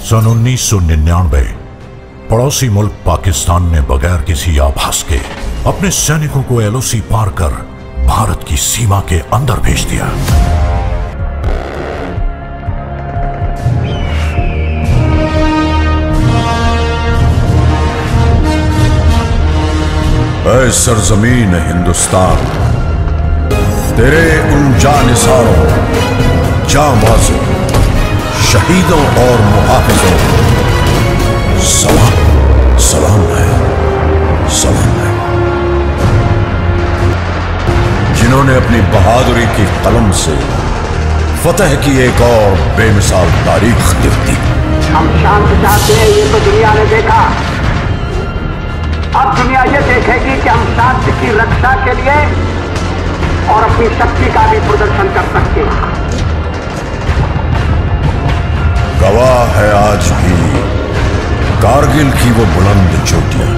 सन 1999 पड़ोसी मुल्क पाकिस्तान ने बगैर किसी आभास के अपने सैनिकों को एलओसी पार कर भारत की सीमा के अंदर भेज दिया। सरजमीन हिंदुस्तान, तेरे उन जानिसारों जामाजों शहीदों और मुहाफिजों सलाम सलाम है सलाम है। जिन्होंने अपनी बहादुरी की कलम से फतेह की एक और बेमिसाल तारीख लिख दी। हम शांत चाहते हैं ये तो दुनिया ने देखा। अब दुनिया ये देखेगी कि हम शांति की रक्षा के लिए और अपनी शक्ति का भी प्रदर्शन कर सकते हैं। है आज भी कारगिल की वो बुलंद चोटियाँ,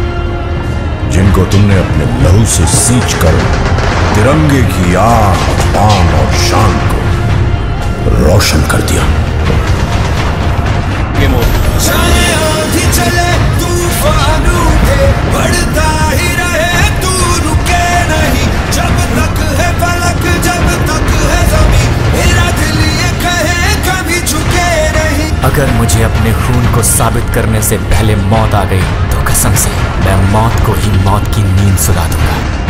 जिनको तुमने अपने लहू से सींच कर तिरंगे की आन अगर मुझे अपने खून को साबित करने से पहले मौत आ गई तो कसम से मैं मौत को ही मौत की नींद सुला दूँगा।